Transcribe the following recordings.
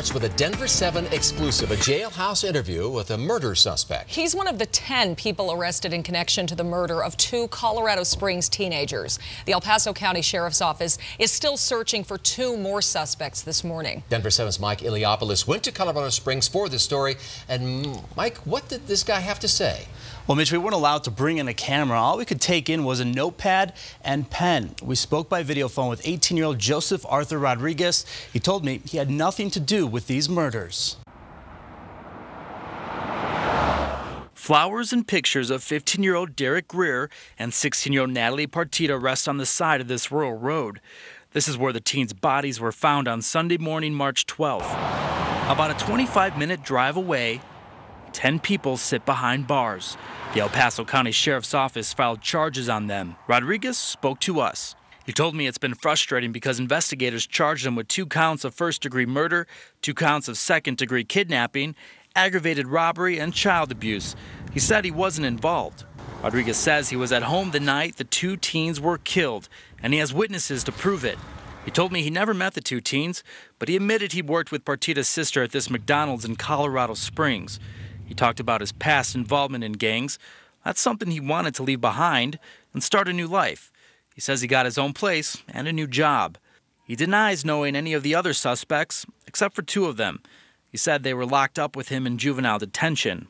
With a Denver 7 exclusive, a jailhouse interview with a murder suspect. He's one of the 10 people arrested in connection to the murder of two Colorado Springs teenagers. The El Paso County Sheriff's Office is still searching for two more suspects this morning. Denver 7's Mike Iliopoulos went to Colorado Springs for this story. And mm, Mike, what did this guy have to say? Well, Mitch, we weren't allowed to bring in a camera. All we could take in was a notepad and pen. We spoke by video phone with 18-year-old Joseph Arthur Rodriguez. He told me he had nothing to do with these murders. Flowers and pictures of 15-year-old Derrick Greer and 16-year-old Natalie Partida rest on the side of this rural road. This is where the teens' bodies were found on Sunday morning, March 12th. About a 25-minute drive away, 10 people sit behind bars. The El Paso County Sheriff's Office filed charges on them. Rodriguez spoke to us. He told me it's been frustrating because investigators charged him with two counts of first degree murder, two counts of second degree kidnapping, aggravated robbery, and child abuse. He said he wasn't involved. Rodriguez says he was at home the night the two teens were killed, and he has witnesses to prove it. He told me he never met the two teens, but he admitted he worked with Partida's sister at this McDonald's in Colorado Springs. He talked about his past involvement in gangs. That's something he wanted to leave behind and start a new life. He says he got his own place and a new job. He denies knowing any of the other suspects, except for two of them. He said they were locked up with him in juvenile detention.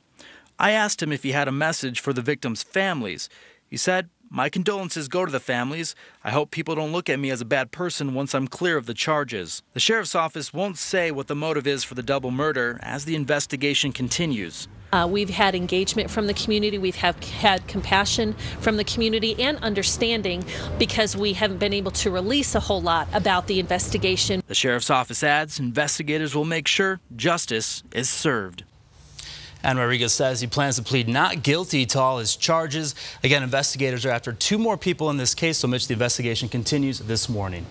I asked him if he had a message for the victims' families. He said, My condolences go to the families. I hope people don't look at me as a bad person once I'm clear of the charges. The sheriff's office won't say what the motive is for the double murder as the investigation continues. Uh, we've had engagement from the community. We've have had compassion from the community and understanding because we haven't been able to release a whole lot about the investigation. The sheriff's office adds investigators will make sure justice is served. And Rodriguez says he plans to plead not guilty to all his charges. Again, investigators are after two more people in this case, so Mitch, the investigation continues this morning.